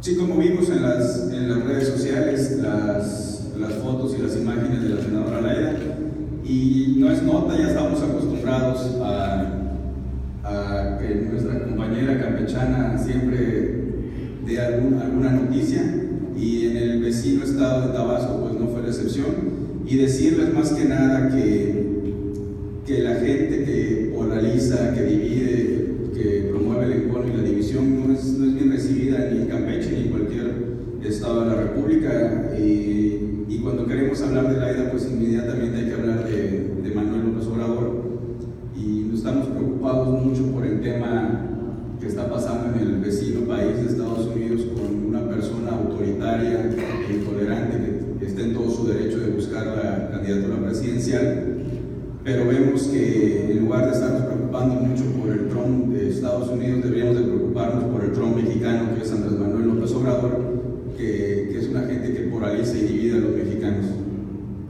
Sí, como vimos en las, en las redes sociales, las, las fotos y las imágenes de la senadora Laida, y no es nota, ya estamos acostumbrados a, que nuestra compañera campechana siempre dé algún, alguna noticia, y en el vecino estado de Tabasco pues no fue la excepción, y decirles más que nada que, que la gente no es bien recibida ni en Campeche ni en cualquier estado de la República. Y, y cuando queremos hablar de la IDA, pues inmediatamente hay que hablar de, de Manuel López Obrador. Y estamos preocupados mucho por el tema que está pasando en el vecino país de Estados Unidos con una persona autoritaria e intolerante que está en todo su derecho de buscar la candidatura presidencial. Pero vemos que en lugar de estarnos preocupando mucho por el Trump de Estados Unidos, deberíamos de preocuparnos por el Trump mexicano, que es Andrés Manuel López Obrador, que, es una gente que polariza y divide a los mexicanos.